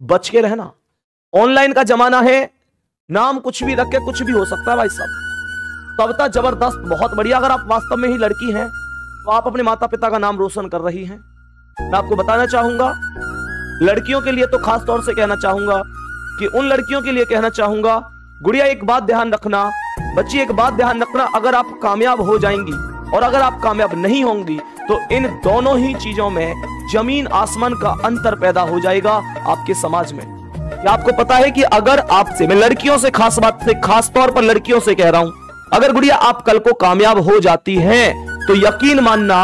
बच के रहना। ऑनलाइन का जमाना है, नाम कुछ भी रख के कुछ भी हो सकता है भाई साहब। कविता ज़बरदस्त, बहुत बढ़िया। अगर आप वास्तव में ही लड़की हैं तो आप अपने माता पिता का नाम रोशन कर रही हैं। मैं आपको बताना चाहूँगा, लड़कियों के लिए तो खास तौर से कहना चाहूँगा कि उन लड़कियों के लिए कहना चाहूँगा, गुड़िया, एक बात ध्यान रखना। बच्ची, एक बात ध्यान रखना, अगर आप कामयाब हो जाएँगी और अगर आप कामयाब नहीं होंगी तो इन दोनों ही चीज़ों में ज़मीन आसमान का अंतर पैदा हो जाएगा आपके समाज में। क्या आपको पता है कि अगर आपसे, मैं लड़कियों से खास बात से खास तौर पर लड़कियों से कह रहा हूँ, अगर गुड़िया, आप कल को कामयाब हो जाती हैं तो यकीन मानना,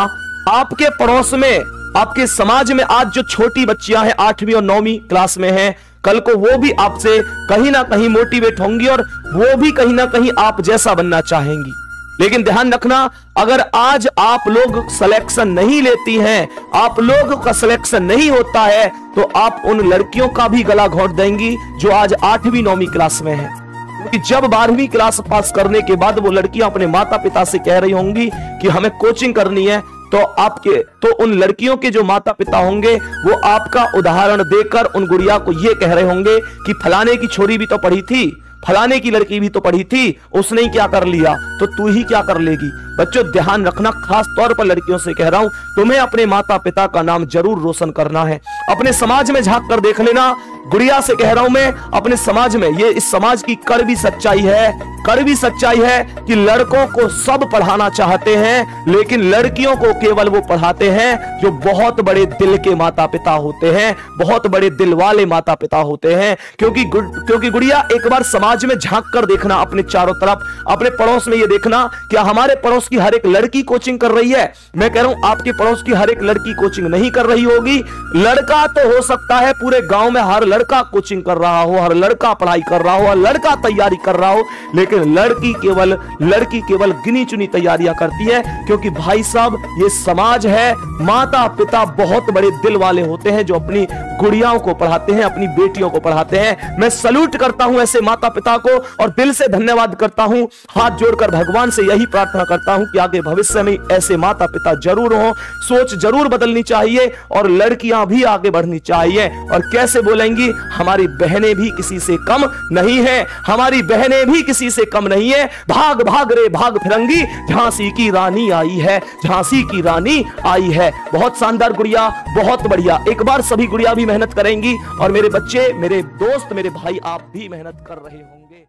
आपके पड़ोस में, आपके समाज में आज जो छोटी बच्चियाँ हैं, आठवीं और नौवीं क्लास में हैं, कल को वो भी आपसे कहीं ना कहीं मोटिवेट होंगी और वो भी कहीं ना कहीं आप जैसा बनना चाहेंगी। लेकिन ध्यान रखना, अगर आज आप लोग सिलेक्शन नहीं लेती हैं, आप लोग का सिलेक्शन नहीं होता है तो आप उन लड़कियों का भी गला घोट देंगी जो आज आठवीं, नौवीं क्लास में है। क्योंकि जब बारहवीं क्लास पास करने के बाद वो लड़कियाँ अपने माता पिता से कह रही होंगी कि हमें कोचिंग करनी है तो आपके तो उन लड़कियों के जो माता पिता होंगे, वो आपका उदाहरण देकर उन गुड़िया को ये कह रहे होंगे कि फलाने की छोरी भी तो पढ़ी थी फलाने की लड़की भी तो पढ़ी थी, उसने ही क्या कर लिया? तो तू ही क्या कर लेगी? बच्चों, ध्यान रखना, खास तौर पर लड़कियों से कह रहा हूँ, तुम्हें अपने माता पिता का नाम ज़रूर रोशन करना है। अपने समाज में झाँक कर देख लेना। गुड़िया से कह रहा हूँ मैं, अपने समाज में, ये इस समाज की कड़वी सच्चाई है। कड़वी सच्चाई है कि लड़कों को सब पढ़ाना चाहते हैं, लेकिन लड़कियों को केवल वो पढ़ाते हैं जो बहुत बड़े दिल के माता पिता होते हैं, बहुत बड़े दिल वाले माता पिता होते हैं। क्योंकि क्योंकि गुड़िया, एक बार समाज में झाँक कर देखना अपने चारों तरफ़, अपने पड़ोस में ये देखना, क्या हमारे पड़ोस की हर एक लड़की कोचिंग कर रही है। मैं कह रहा हूँ, आपके पड़ोस की हर एक लड़की कोचिंग नहीं कर रही होगी। लड़का तो हो सकता है, पूरे गाँव में हर लड़का कोचिंग कर रहा हो, हर लड़का पढ़ाई कर रहा हो, हर लड़का तैयारी कर रहा हो, लेकिन लड़की केवल लड़की केवल गिनी चुनी तैयारियाँ करती है, क्योंकि भाई साहब, ये समाज है माता पिता बहुत बड़े दिल वाले होते हैं जो अपनी गुड़ियाओं को पढ़ाते हैं, अपनी बेटियों को पढ़ाते हैं। मैं सल्यूट करता हूँ ऐसे माता पिता को और दिल से धन्यवाद करता हूँ। हाथ जोड़कर भगवान से यही प्रार्थना करता हूँ कि आगे भविष्य में ऐसे माता पिता ज़रूर हो। सोच ज़रूर बदलनी चाहिए और लड़कियाँ भी आगे बढ़नी चाहिए। और कैसे बोलेंगी, हमारी बहनें भी किसी से कम नहीं है। हमारी बहनें भी किसी से कम नहीं है। भाग भाग रे, भाग फिरंगी, झांसी की रानी आई है, झांसी की रानी आई है। बहुत शानदार गुड़िया, बहुत बढ़िया। एक बार सभी गुड़िया भी मेहनत करेंगी और मेरे बच्चे, मेरे दोस्त, मेरे भाई, आप भी मेहनत कर रहे होंगे।